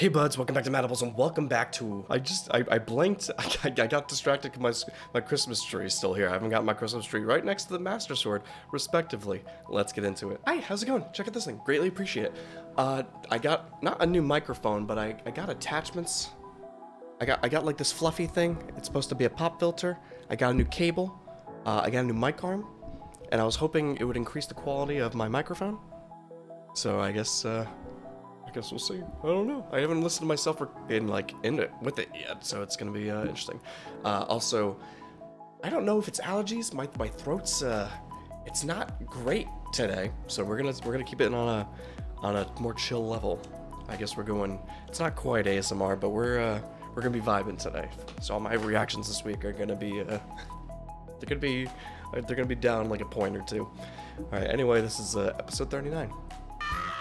Hey buds, welcome back to Mattables and welcome back to, I just, I, I blinked, I, I got distracted because my, my Christmas tree is still here. I haven't got my Christmas tree right next to the Master Sword, respectively. Let's get into it. Hi, how's it going? Check out this thing, greatly appreciate it. Uh, I got, not a new microphone, but I, I got attachments. I got, I got like this fluffy thing. It's supposed to be a pop filter. I got a new cable. Uh, I got a new mic arm. And I was hoping it would increase the quality of my microphone. So I guess, uh, I guess we'll see. I don't know. I haven't listened to myself in like in it with it yet, so it's gonna be uh, interesting. Uh, also, I don't know if it's allergies. My my throat's uh, it's not great today, so we're gonna we're gonna keep it on a on a more chill level. I guess we're going. It's not quite ASMR, but we're uh, we're gonna be vibing today. So all my reactions this week are gonna be uh, they're gonna be they're gonna be down like a point or two. All right. Anyway, this is uh, episode 39.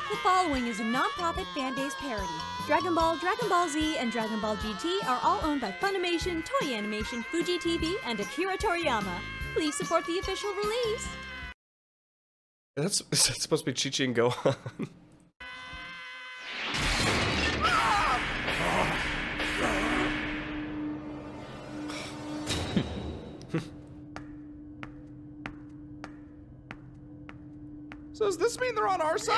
The following is a non-profit fan-based parody. Dragon Ball, Dragon Ball Z, and Dragon Ball GT are all owned by Funimation, Toei Animation, Fuji TV, and Akira Toriyama. Please support the official release. That's, is that supposed to be Chi Chi and Gohan? does this mean they're on our side?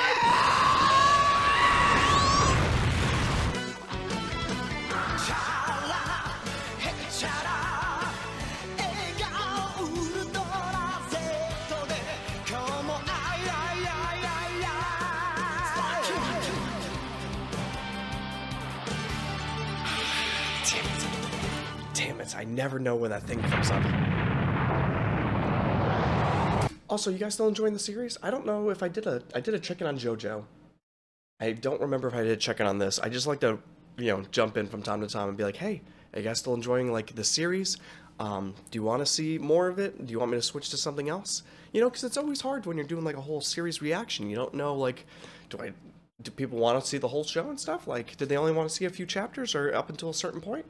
I never know when that thing comes up. Also, you guys still enjoying the series? I don't know if I did a I did a check-in on JoJo. I don't remember if I did a check-in on this. I just like to, you know, jump in from time to time and be like, hey, are you guys still enjoying like the series? Um, do you want to see more of it? Do you want me to switch to something else? You know, because it's always hard when you're doing like a whole series reaction. You don't know like, do I do people want to see the whole show and stuff? Like, did they only want to see a few chapters or up until a certain point?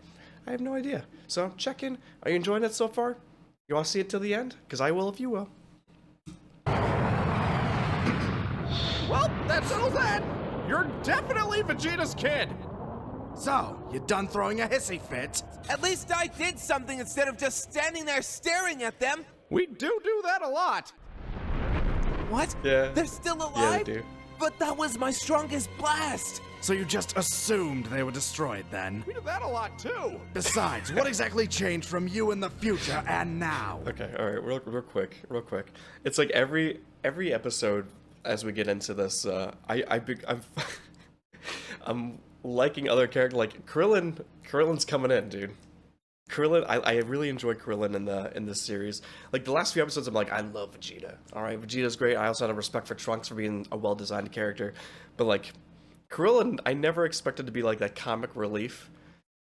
I have no idea. So check in. Are you enjoying it so far? You want to see it till the end? Because I will if you will. Well, that settles that. You're definitely Vegeta's kid. So, you done throwing a hissy fit? At least I did something instead of just standing there staring at them. We do do that a lot. What? Yeah. They're still Yeah, alive? they do. But that was my strongest blast. So you just assumed they were destroyed then? We do that a lot too. Besides, what exactly changed from you in the future and now? Okay, all right, real, real quick, real quick. It's like every every episode as we get into this, uh, I I I'm I'm liking other characters like Krillin. Krillin's coming in, dude. Krillin, I, I really enjoy Krillin in the in this series. Like the last few episodes, I'm like, I love Vegeta. All right, Vegeta's great. I also had a respect for Trunks for being a well designed character, but like Krillin, I never expected to be like that comic relief.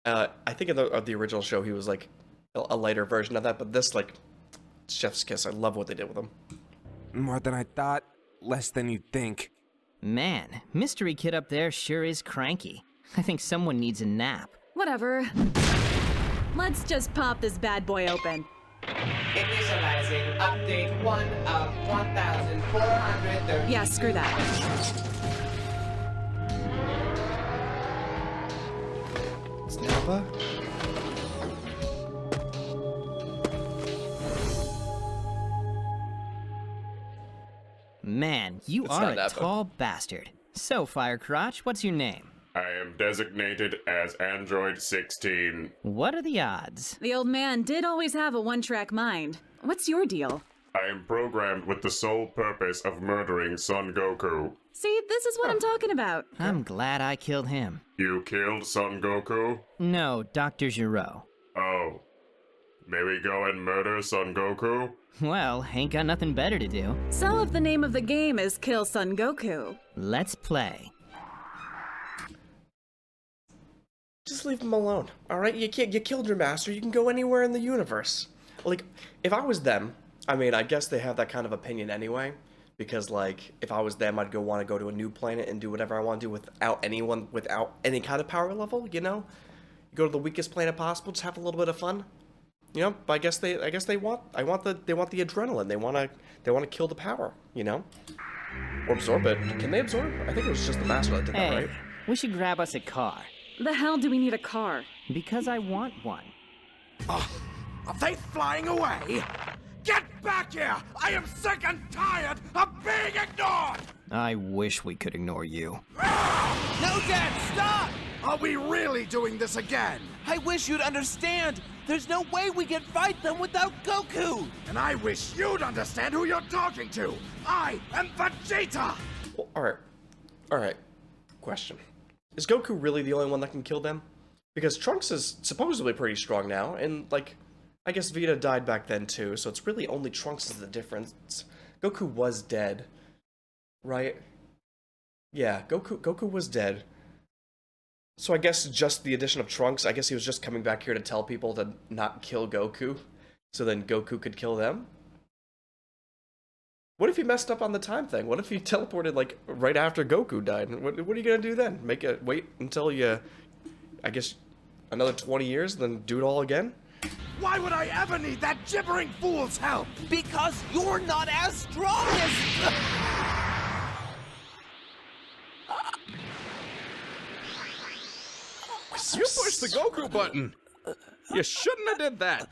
Uh, I think in the, of the original show, he was like a, a lighter version of that, but this like Chef's kiss. I love what they did with him. More than I thought, less than you'd think. Man, Mystery Kid up there sure is cranky. I think someone needs a nap. Whatever. Let's just pop this bad boy open. Initializing update 1 of 1430. Yeah, screw that. It's Man, you It's are a Nappa. tall bastard. So, Firecrotch, what's your name? I am designated as Android 16. What are the odds? The old man did always have a one-track mind. What's your deal? I am programmed with the sole purpose of murdering Son Goku. See, this is what I'm talking about. I'm glad I killed him. You killed Son Goku? No, Dr. Gero. Oh. May we go and murder Son Goku? Well, ain't got nothing better to do. So if the name of the game is Kill Son Goku, Let's play. Just leave him alone. All right, you can't. You killed your master. You can go anywhere in the universe. Like, if I was them, I mean, I guess they have that kind of opinion anyway. Because like, if I was them, I'd go want to go to a new planet and do whatever I want to do without anyone, without any kind of power level. You know, you go to the weakest planet possible, just have a little bit of fun. You know, but I guess they, I guess they want, I want the, they want the adrenaline. They want to, they want to kill the power. You know, or absorb it. Can they absorb? I think it was just the master that did that, Hey, right? We should grab us a car. The hell do we need a car? Because I want one. Ah, are they flying away? Get back here! I am sick and tired of being ignored! I wish we could ignore you. Ah! No, Dad, stop! Are we really doing this again? I wish you'd understand. There's no way we can fight them without Goku. And I wish you'd understand who you're talking to! I am Vegeta! Well, all right, all right. Question: Is Goku really the only one that can kill them? Because Trunks is supposedly pretty strong now, and like, I guess Vita died back then too, so it's really only Trunks is the difference. Goku was dead, right? Yeah, Goku Goku was dead. So I guess just the addition of Trunks, I guess he was just coming back here to tell people to not kill Goku, so then Goku could kill them. What if he messed up on the time thing? What if he teleported like right after Goku died? What, what are you gonna do then? Make it wait until you, I guess, another 20 years, then do it all again? Why would I ever need that gibbering fool's help? Because you're not as strong as. You pushed the Goku button. You shouldn't have did that.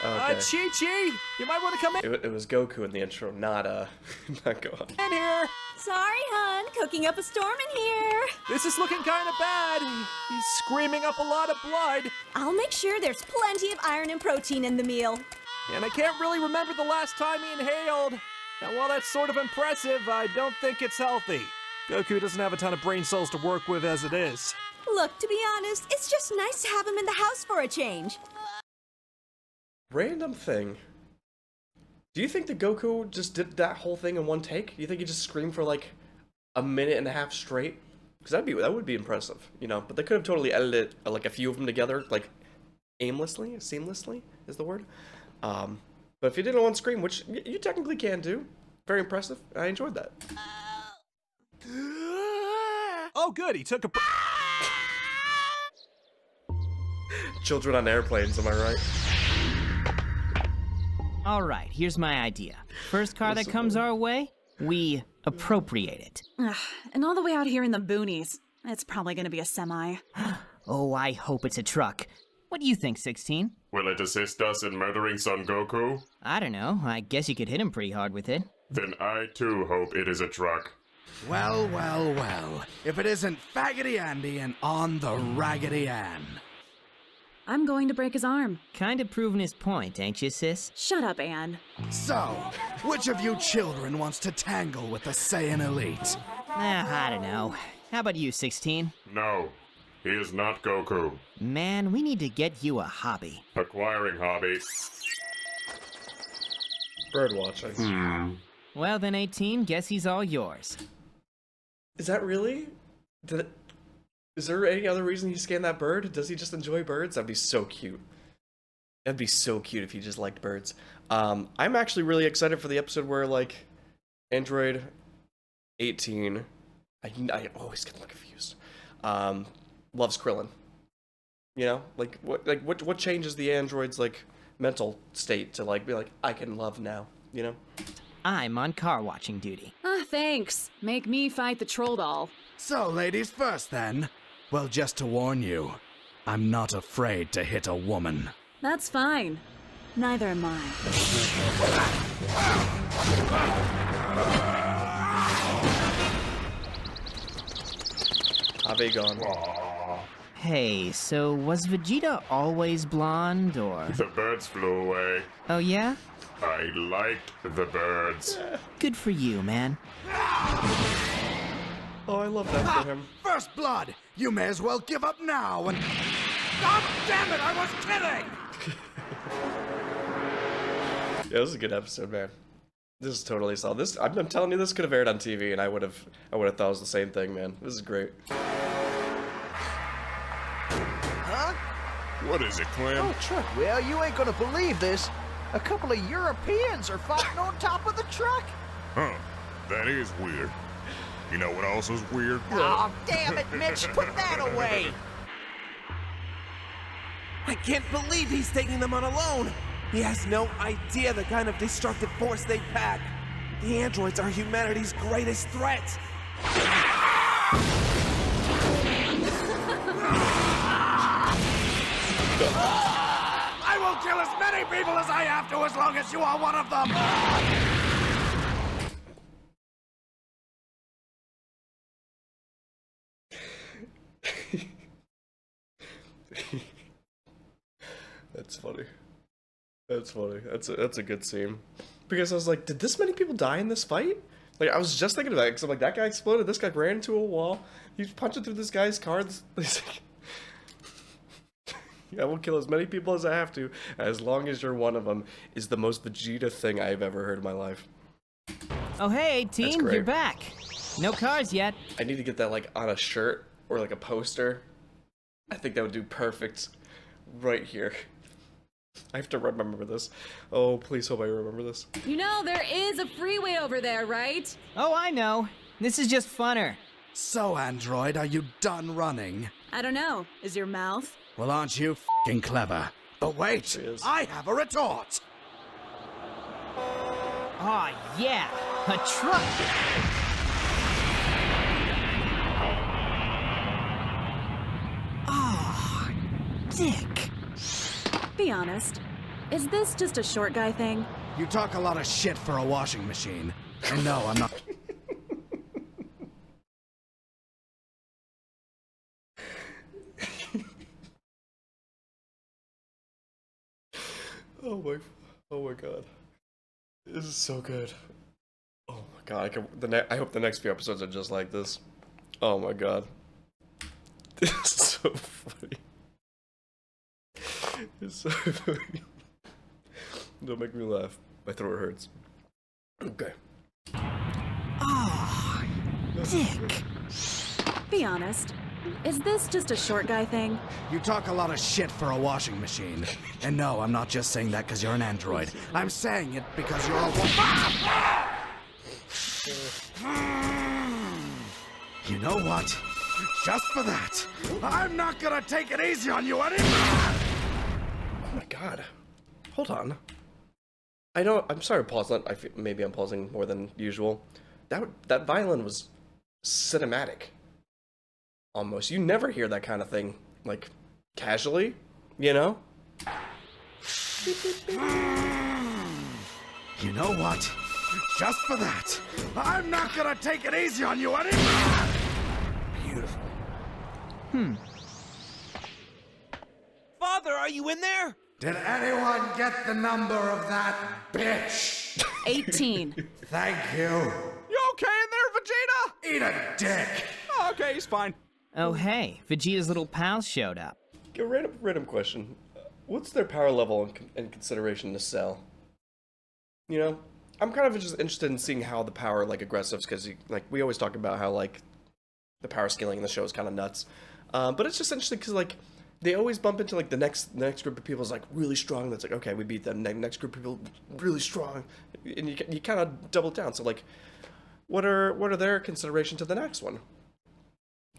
Okay. Uh, Chi Chi, you might want to come in it, it was Goku in the intro, not uh, not Gohan. In here. Sorry, hon. Cooking up a storm in here. This is looking kind of bad. He's screaming up a lot of blood, I'll make sure there's plenty of iron and protein in the meal. and I can't really remember the last time he inhaled. Now, while that's sort of impressive, I don't think it's healthy. Goku doesn't have a ton of brain cells to work with as it is. Look, to be honest, it's just nice to have him in the house for a change. Random thing. Do you think that Goku just did that whole thing in one take? Do you think he just screamed for like a minute and a half straight? Because that'd be that would be impressive, you know. But they could have totally edited uh, like a few of them together, like aimlessly, seamlessly is the word. Um, but if you did it on one screen, which y- you technically can do, very impressive. I enjoyed that. Oh, good, he took a. Br- Children on airplanes, am I right? All right, here's my idea. First car that comes our way, we appropriate it. Ugh, and all the way out here in the boonies. It's probably gonna be a semi. Oh, I hope it's a truck. What do you think, 16? Will it assist us in murdering Son Goku? I don't know. I guess you could hit him pretty hard with it. Then I too hope it is a truck. Well, well, well. If it isn't Faggoty Andy and on the Raggedy Ann. I'm going to break his arm. Kinda proving his point, ain't you, sis? Shut up, Anne. So, which of you children wants to tangle with the Saiyan Elite? Ah, I don't know. How about you, 16? No, he is not Goku. Man, we need to get you a hobby. Acquiring hobby. Bird watching. Well, then, 18, guess he's all yours. Is that really? Did it, is there any other reason he scanned that bird? Does he just enjoy birds? That'd be so cute. That'd be so cute if he just liked birds. Um, I'm actually really excited for the episode where like Android 18, I, I always get them confused. Um, loves Krillin. You know, like what like what what changes the android's like mental state to like be like I can love now. You know. I'm on car watching duty. Thanks. Make me fight the troll doll. So, ladies first then. Well, just to warn you, I'm not afraid to hit a woman. That's fine. Neither am I. Abe gone. Hey, so was Vegeta always blonde, or. The birds flew away. Oh, yeah? I liked the birds. Good for you, man. Oh, I love that for ah, him. First blood! You may as well give up now and. God damn it, I was kidding! Yeah, this is a good episode, man. This is totally solid. This I'm, I'm telling you, this could have aired on TV, and I would have I would have thought it was the same thing, man. This is great. What is it, Clem? Oh, truck. Well, you ain't gonna believe this. A couple of Europeans are fighting on top of the truck. Huh. That is weird. You know what else is weird? Oh, damn it, Mitch, put that away. I can't believe he's taking them on alone. He has no idea the kind of destructive force they pack. The androids are humanity's greatest threat. Many people as I have to as long as you are one of them! That's funny. That's funny. That's a, that's a good scene. Because I was like, did this many people die in this fight? Like, I was just thinking of that because I'm like, that guy exploded. This guy ran into a wall. He's punching through this guy's car. This- He's like, I will kill as many people as I have to, as long as you're one of them. Is the most Vegeta thing I've ever heard in my life. Oh, hey, team, great. you're back. No cars yet. I need to get that like on a shirt or like a poster. I think that would do perfect right here. I have to remember this. Oh, please hope I remember this. You know, there is a freeway over there, right? Oh, I know. This is just funner. So, Android, are you done running? I don't know. Is your mouth? Well, aren't you fing clever? But wait, I have a retort! Aw, yeah, a truck. Oh, Dick. Be honest. Is this just a short guy thing? You talk a lot of shit for a washing machine. And no, I'm not. Oh my, oh my god, this is so good. Oh my god, I can. The ne- I hope the next few episodes are just like this. Oh my god, this is so funny. It's so funny. Don't make me laugh. My throat hurts. Okay. Oh, Dick. Be honest. Is this just a short guy thing? You talk a lot of shit for a washing machine. And no, I'm not just saying that because you're an android. I'm saying it because you're a woman. You know what? Just for that, I'm not gonna take it easy on you anymore! Oh my god. Hold on. I know. I'm sorry, pause. I feel, maybe I'm pausing more than usual. That that violin was cinematic. Almost. You never hear that kind of thing like casually. You know. You know what? Just for that, I'm not gonna take it easy on you anymore! Beautiful. Hmm. Father, are you in there? Did anyone get the number of that bitch? 18. Thank you. You okay in there, Vegeta? Eat a dick. Oh, okay, he's fine. Oh, hey, Vegeta's little pals showed up. A random, random question. What's their power level con- in consideration to Cell? You know, I'm kind of just interested in seeing how the power like aggressives because like we always talk about how like the power scaling in the show is kind of nuts. Um, but it's just interesting because like they always bump into like the next the next group of people is like really strong. That's like okay, we beat them. Ne- Next group of people really strong, and you you kind of double down. So like, what are what are their consideration to the next one?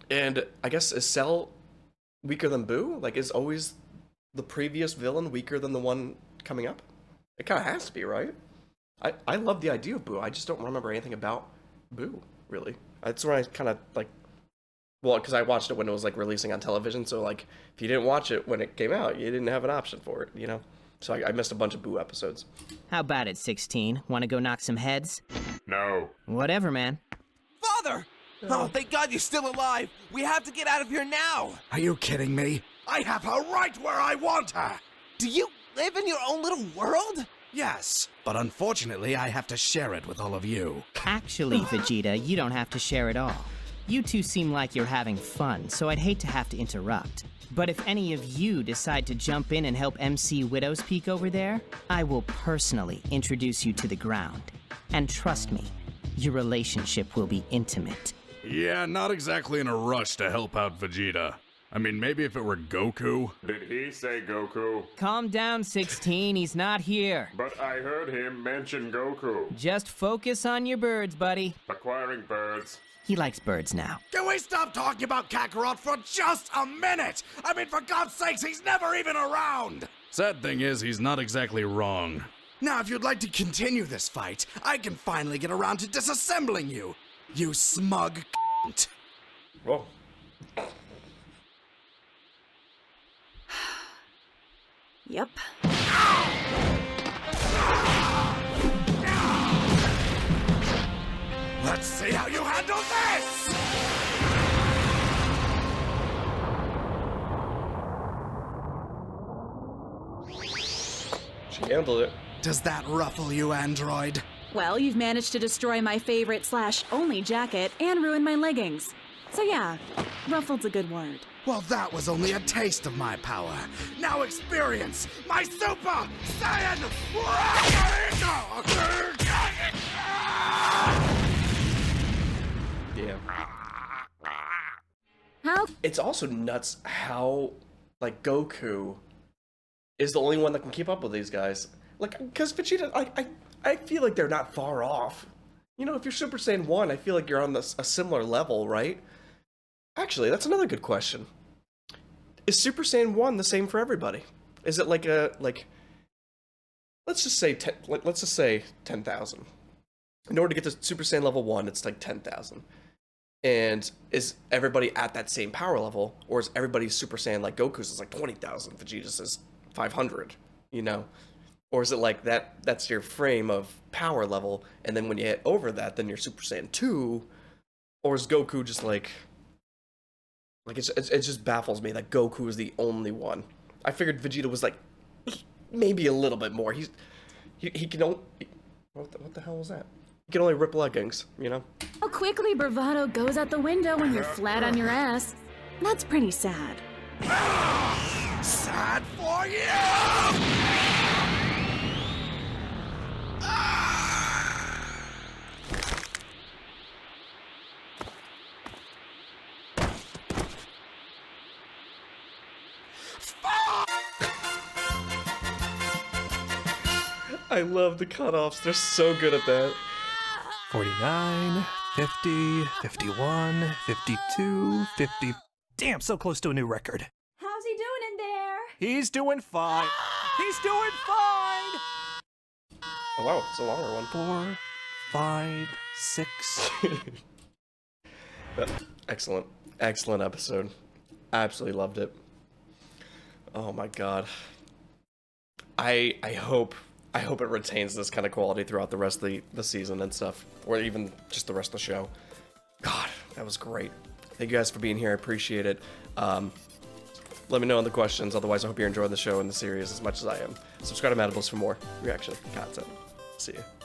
And I guess is Cell weaker than Boo? Like, is always the previous villain weaker than the one coming up? It kind of has to be, right? I, I love the idea of Boo. I just don't remember anything about Boo, really. That's where I kind of, like, well, because I watched it when it was, like, releasing on television, so, like, if you didn't watch it when it came out, you didn't have an option for it, you know? So I, I missed a bunch of Boo episodes. How about it, 16? Want to go knock some heads? No. Whatever, man. Father! Oh, oh, thank God you're still alive. We have to get out of here now. Are you kidding me? I have her right where I want her! Do you live in your own little world? Yes, but unfortunately, I have to share it with all of you. Actually, Vegeta, you don't have to share it all. You two seem like you're having fun, so I'd hate to have to interrupt. But if any of you decide to jump in and help MC Widow's Peak over there, I will personally introduce you to the ground. And trust me, your relationship will be intimate. Yeah, not exactly in a rush to help out Vegeta. I mean, maybe if it were Goku. Did he say Goku? Calm down, 16, he's not here. But I heard him mention Goku. Just focus on your birds, buddy. Acquiring birds. He likes birds now. Can we stop talking about Kakarot for just a minute? I mean, for God's sakes, he's never even around! Sad thing is, he's not exactly wrong. Now, if you'd like to continue this fight, I can finally get around to disassembling you. You smug cunt. Whoa. Yep. Let's see how you handle this! She handled it. Does that ruffle you, android? Well, you've managed to destroy my favorite slash only jacket and ruin my leggings. So yeah, ruffled's a good word. Well, that was only a taste of my power. Now experience my Super Saiyan Yeah. How? It's also nuts how, like, Goku is the only one that can keep up with these guys. Like, because Vegeta, I, I, I feel like they're not far off. You know, if you're Super Saiyan 1, I feel like you're on this, a similar level, right? Actually, that's another good question. Is Super Saiyan 1 the same for everybody? Is it like a, like, let's just say, ten, let- let's just say 10,000. In order to get to Super Saiyan level 1, it's like 10,000. And is everybody at that same power level, or is everybody Super Saiyan like Goku's is like twenty thousand, Vegeta's is five hundred, you know, or is it like that? That's your frame of power level, and then when you hit over that, then you're Super Saiyan two, or is Goku just like, like it's, it's it just baffles me that Goku is the only one. I figured Vegeta was like maybe a little bit more. He's he, he can only what the, what the hell was that? He can only rip leggings, you know. How quickly bravado goes out the window when you're flat on your ass. That's pretty sad. Sad for you! I love the cutoffs. They're so good at that. 49, 50, 51, 52, 50. Damn, so close to a new record. How's he doing in there? He's doing fine. He's doing fine. Oh wow, it's a longer one. Four, five, six. Excellent, excellent episode. Absolutely loved it. Oh my god. I I hope I hope it retains this kind of quality throughout the rest of the, the season and stuff, or even just the rest of the show. God, that was great. Thank you guys for being here. I appreciate it. Um, let me know in the questions. Otherwise, I hope you're enjoying the show and the series as much as I am. Subscribe to Mattables for more reaction content. See you.